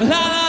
La la